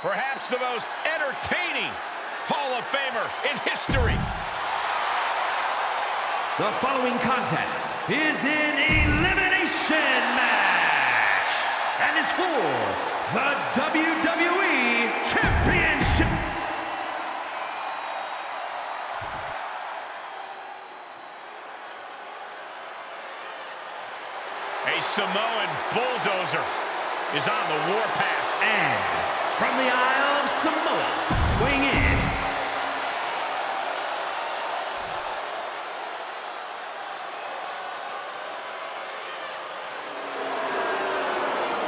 Perhaps the most entertaining Hall of Famer in history. The following contest is an elimination match and is for the WWE Championship. A Samoan bulldozer is on the warpath. And from the Isle of Samoa, weighing in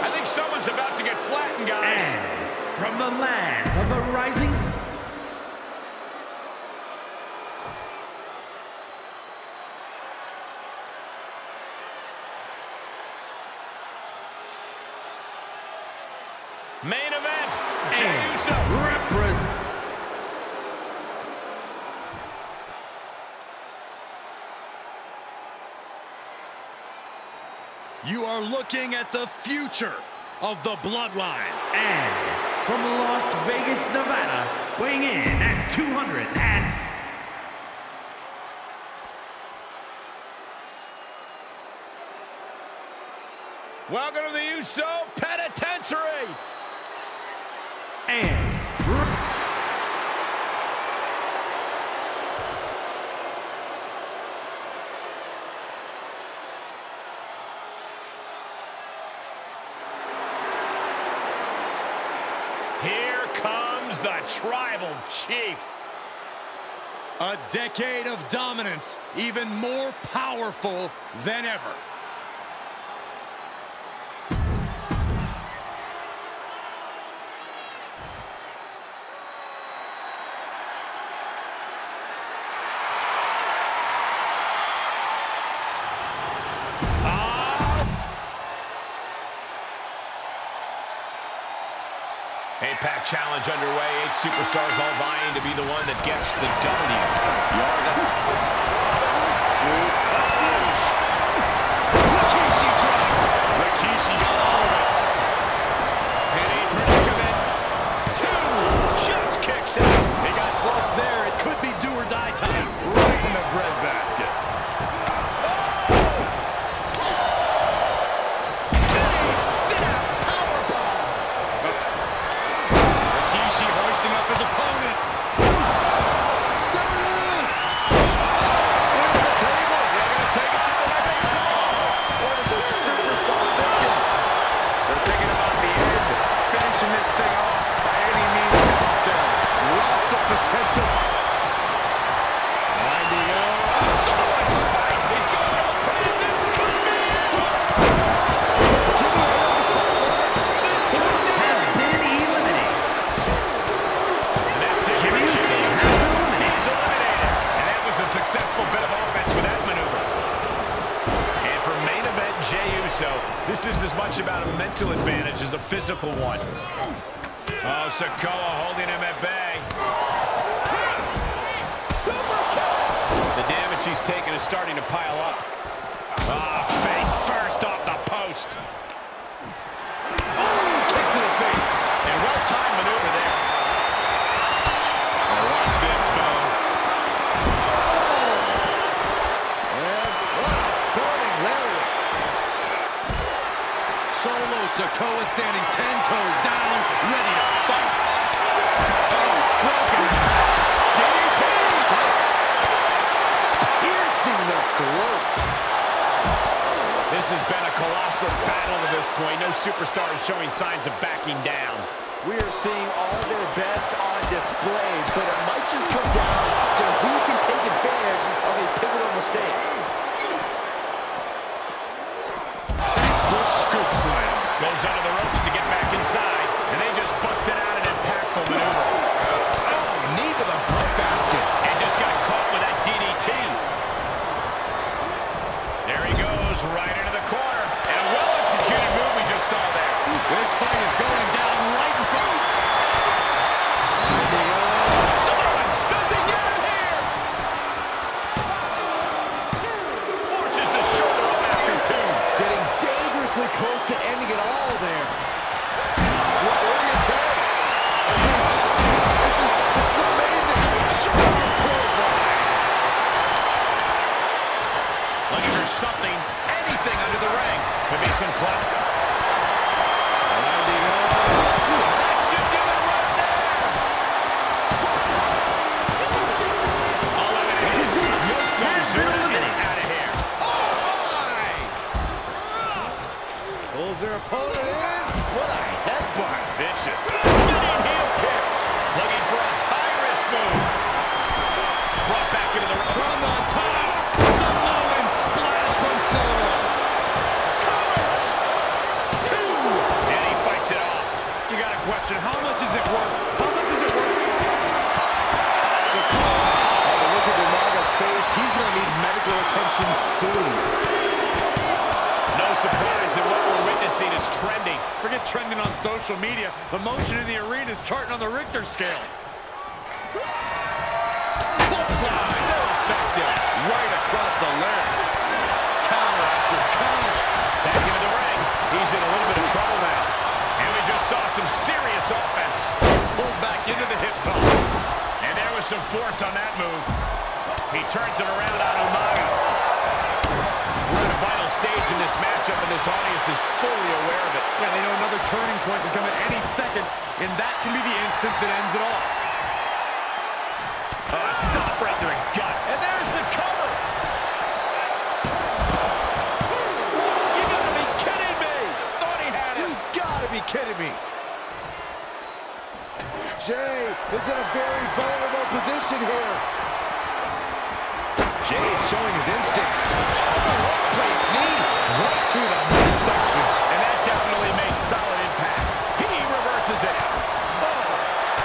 I think someone's about to get flattened, guys. And from the land of the rising Main event, and Uso. repre- You are looking at the future of the Bloodline. and from Las Vegas, Nevada, weighing in at 200 and Welcome to the Uso Penitentiary. And Here comes the Tribal Chief. A decade of dominance, even more powerful than ever. 8-Pack challenge underway. Eight superstars all vying to be the one that gets the W. Yards. Much about a mental advantage as a physical one. Oh, Sikoa holding him at bay. The damage he's taken is starting to pile up. Ah, face first off the post. Ooh, kick to the face. And well-timed maneuver Sikoa standing ten toes down, ready to fight. Oh, broken. DDT! Piercing the throat. This has been a colossal battle to this point. No superstar is showing signs of backing down. We are seeing all their best on display, but it might just come down to who can take advantage of a pivotal mistake. Trending. Trending on social media. The motion in the arena is charting on the Richter scale. Clothesline. So effective. Right across the larynx. Counter after counter. Back into the ring. He's in a little bit of trouble now. And we just saw some serious offense. Pulled back into the hip toss. And there was some force on that move. He turns it around on Umaga. We're at a vital stage in this matchup, and this audience is fully aware of it. Yeah, they know another turning point can come at any second, and that can be the instant that ends it all. Uh, stop right to the gut. And there's the cover. You gotta be kidding me! Thought he had it. You gotta be kidding me. Jey is in a very vulnerable position here. Jey is showing his instincts. Place knee right to the midsection. And that definitely made solid impact. He reverses it.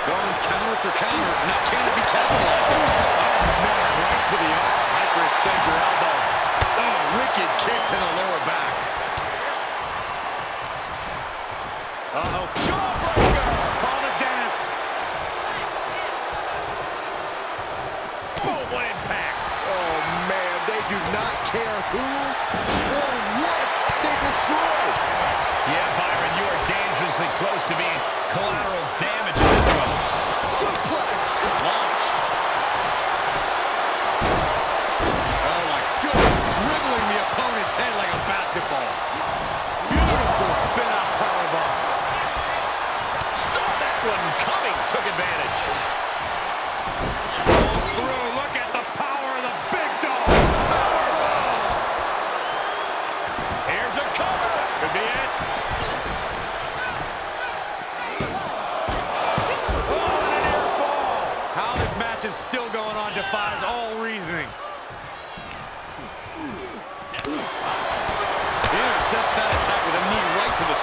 Going counter for counter. Now can it be capitalized on? Oh, man, right to the arm. Hyperextend your elbow. Oh, wicked kick to the lower back. Down. Boom, impact. Oh, man, they do not care who or what they destroy. Yeah, Byron, you are dangerously close to being collateral damage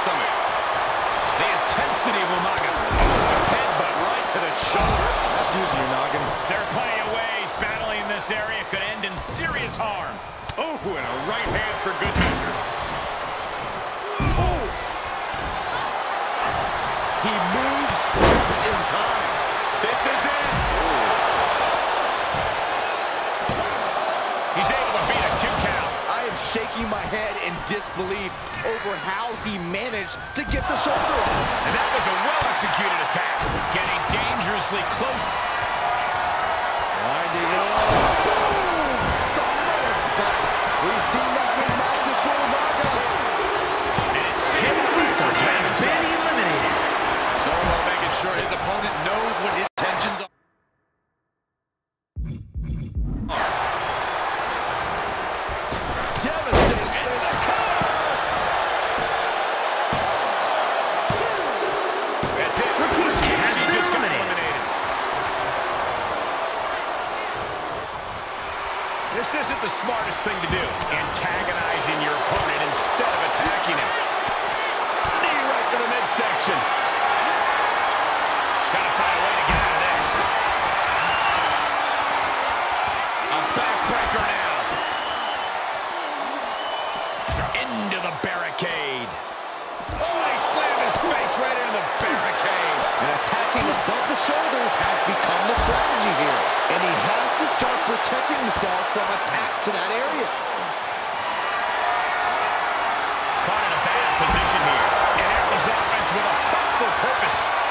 stomach. The intensity of Umaga. Headbutt right to the shoulder. That's using your noggin. There are plenty of ways battling in this area could end in serious harm. Oh, and a right hand for good measure. Oof. He shaking my head in disbelief over how he managed to get the shoulder up. And that was a well-executed attack. Getting dangerously close. Winding it up. And he has to start protecting himself from attacks to that area. Caught in a bad position here. And Arrow's offense with a hurtful purpose.